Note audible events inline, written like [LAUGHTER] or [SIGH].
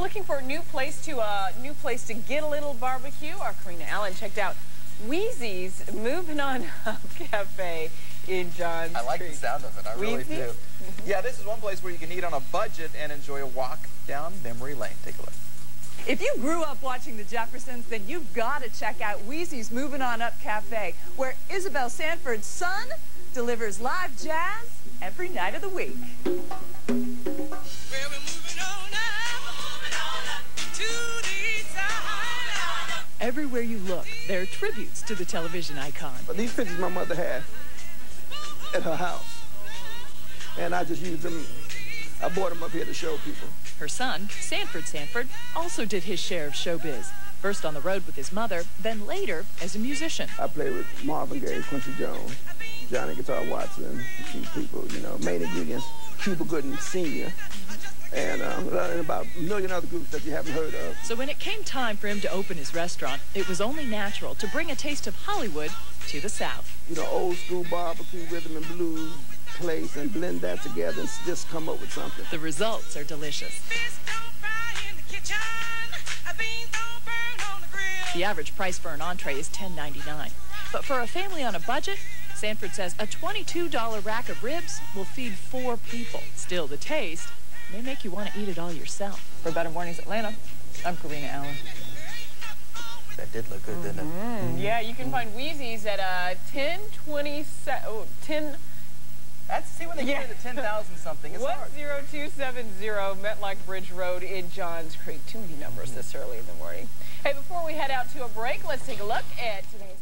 Looking for a new place to uh, new place to get a little barbecue? Our Karina Allen checked out Weezy's Moving On Up [LAUGHS] Cafe in Johns I like Creek. the sound of it. I really do. Yeah, this is one place where you can eat on a budget and enjoy a walk down memory lane. Take a look. If you grew up watching the Jeffersons, then you've got to check out Weezy's Moving On Up Cafe, where Isabel Sanford's son delivers live jazz every night of the week. Everywhere you look, there are tributes to the television icon. But these pictures my mother had at her house. And I just used them. I brought them up here to show people. Her son, Sanford Sanford, also did his share of showbiz. First on the road with his mother, then later as a musician. I played with Marvin Gaye, Quincy Jones, Johnny Guitar Watson, these people, you know, main ingredients, Cuba Gooding Sr., and um, and about a million other groups that you haven't heard of. So when it came time for him to open his restaurant, it was only natural to bring a taste of Hollywood to the South. You know, old school barbecue, rhythm and blues place, and blend that together and just come up with something. The results are delicious. The average price for an entree is $10.99. But for a family on a budget, Sanford says a $22 rack of ribs will feed four people. Still, the taste may make you want to eat it all yourself. For Better Mornings Atlanta, I'm Karina Allen. That did look good, didn't it? Mm, yeah, you can find Weezy's at uh, 1020, oh, 10, That's see when they Yeah. get to ten thousand something. It's hard. [LAUGHS] 10270 Medlock Bridge Road in Johns Creek. Too many numbers this early in the morning. Hey, before we head out to a break, let's take a look at today's